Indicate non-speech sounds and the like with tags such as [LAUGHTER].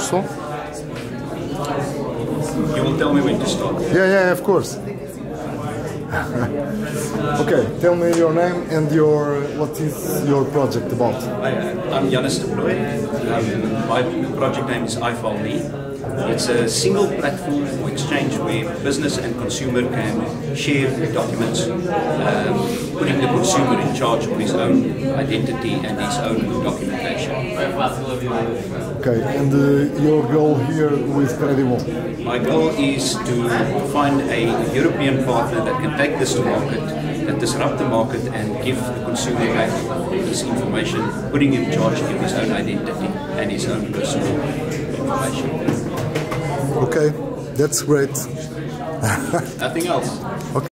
som. You will tell me when to start. Yeah, yeah, of course. [LAUGHS] okay, tell me your name and your what is your project about? I, I'm Janus de Plooy. Um, my project name is iFileMe. It's a single platform for exchange where business and consumer can share documents, um, putting the consumer in charge of his own identity and his own documentation. Okay, and uh, your goal here with Credible? My goal is to find a European partner that can take this to market, that disrupt the market and give the consumer back his information, putting him in charge of his own identity and his own personal information. Okay, that's great. [LAUGHS] Nothing else.